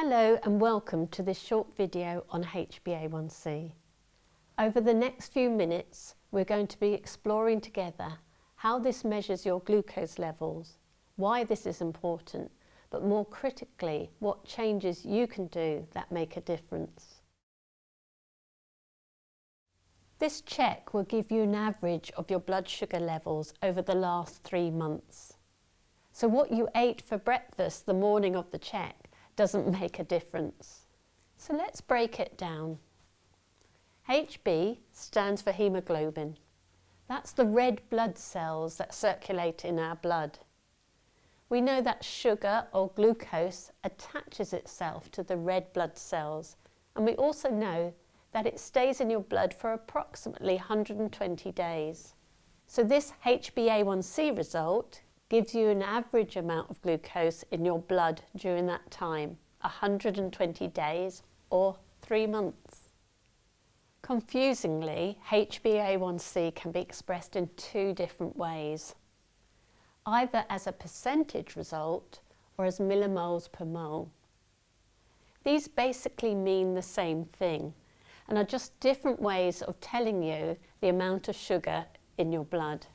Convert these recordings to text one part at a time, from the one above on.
Hello and welcome to this short video on HbA1c. Over the next few minutes we're going to be exploring together how this measures your glucose levels, why this is important, but more critically what changes you can do that make a difference. This check will give you an average of your blood sugar levels over the last three months. So what you ate for breakfast the morning of the check doesn't make a difference. So let's break it down. HB stands for hemoglobin. That's the red blood cells that circulate in our blood. We know that sugar or glucose attaches itself to the red blood cells and we also know that it stays in your blood for approximately 120 days. So this HbA1c result gives you an average amount of glucose in your blood during that time, 120 days or three months. Confusingly, HbA1c can be expressed in two different ways, either as a percentage result or as millimoles per mole. These basically mean the same thing and are just different ways of telling you the amount of sugar in your blood.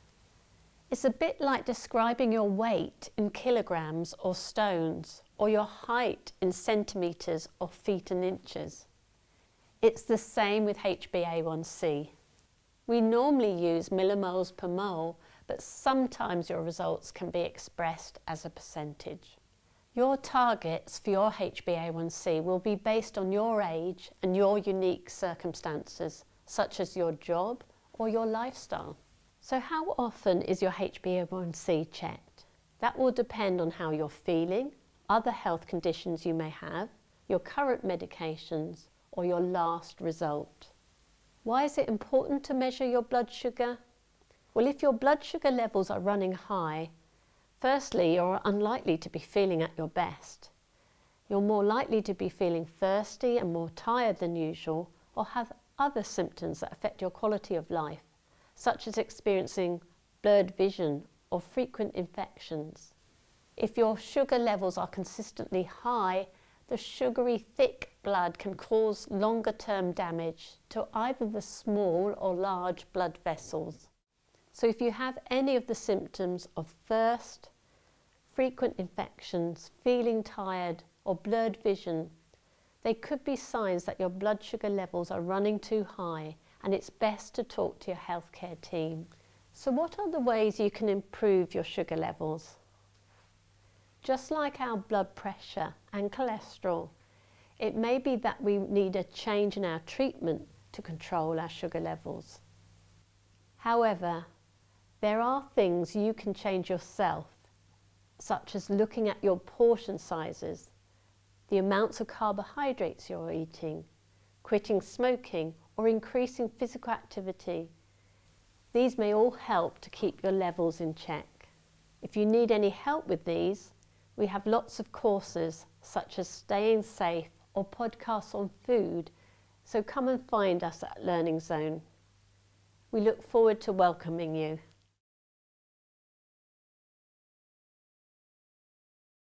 It's a bit like describing your weight in kilograms or stones, or your height in centimetres or feet and inches. It's the same with HbA1c. We normally use millimoles per mole, but sometimes your results can be expressed as a percentage. Your targets for your HbA1c will be based on your age and your unique circumstances, such as your job or your lifestyle. So how often is your HbA1c checked? That will depend on how you're feeling, other health conditions you may have, your current medications or your last result. Why is it important to measure your blood sugar? Well, if your blood sugar levels are running high, firstly, you're unlikely to be feeling at your best. You're more likely to be feeling thirsty and more tired than usual or have other symptoms that affect your quality of life such as experiencing blurred vision or frequent infections. If your sugar levels are consistently high, the sugary thick blood can cause longer term damage to either the small or large blood vessels. So if you have any of the symptoms of thirst, frequent infections, feeling tired or blurred vision, they could be signs that your blood sugar levels are running too high and it's best to talk to your healthcare team. So what are the ways you can improve your sugar levels? Just like our blood pressure and cholesterol, it may be that we need a change in our treatment to control our sugar levels. However, there are things you can change yourself, such as looking at your portion sizes, the amounts of carbohydrates you're eating, quitting smoking or increasing physical activity. These may all help to keep your levels in check. If you need any help with these, we have lots of courses such as Staying Safe or podcasts on food, so come and find us at Learning Zone. We look forward to welcoming you.